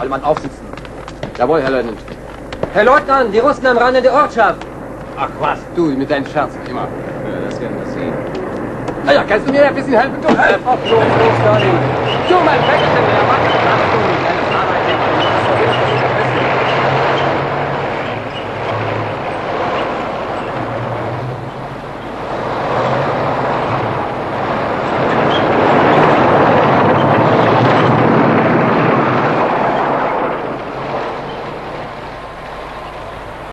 Alle Mann aufsitzen. Jawohl, Herr Leutnant. Herr Leutnant, die Russen am Rande der Ortschaft. Ach was, du mit deinen Scherzen immer. Ja, das werden wir sehen. Naja, kannst du mir ein bisschen helfen? Du, helf! Ach, los, los, Darling. Du, mein Päckchen,